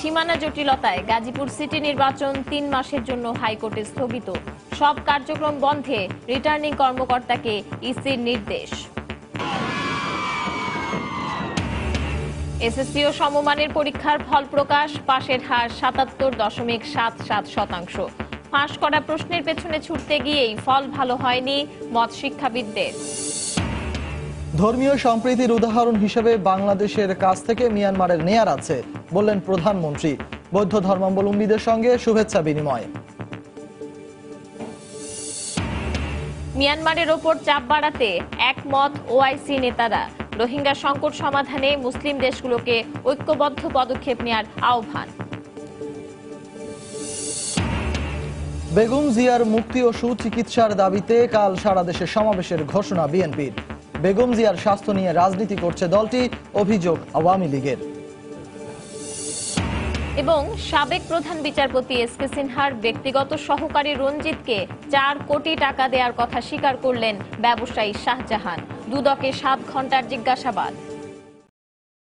সীমানা জটিলতায় গাজীপুর সিটি নির্বাচন তিন মাসের জন্য হাইকোর্টে স্থগিত। সব কার্যক্রম বন্ধে রিটার্নিং কর্মকর্তাকে ইসির নির্দেশ। এসএসসি ও সমমানের পরীক্ষার ফল প্রকাশ, পাশের হার সাতাত্তর দশমিক সাত সাত শতাংশ। ফাঁস করা প্রশ্নের পেছনে ছুটতে গিয়েই ফল ভালো হয়নি মত শিক্ষাবিদদের ধর্মীয় সম্প্রীতির উদাহরণ হিসেবে বাংলাদেশের কাছ থেকে মিয়ানমারের নেয়ার আছে বললেন প্রধানমন্ত্রী। বৌদ্ধ ধর্মাবলম্বীদের সঙ্গে শুভেচ্ছা বিনিময়। মিয়ানমারের ওপর চাপ বাড়াতে একমত ওআইসি নেতারা। রোহিঙ্গা সংকট সমাধানে মুসলিম দেশগুলোকে ঐক্যবদ্ধ পদক্ষেপ নেওয়ার আহ্বান। বেগম জিয়ার মুক্তি ও সুচিকিৎসার দাবিতে কাল সারা দেশে সমাবেশের ঘোষণা বিএনপির। বেগম জিয়ার স্বাস্থ্য নিয়ে রাজনীতি করছে দলটি, অভিযোগ আওয়ামী লীগের। এবং সাবেক প্রধান বিচারপতি এস কে সিনহার ব্যক্তিগত সহকারী রঞ্জিতকে চার কোটি টাকা দেওয়ার কথা স্বীকার করলেন ব্যবসায়ী শাহজাহান। দুদকে সাত ঘণ্টার জিজ্ঞাসাবাদ।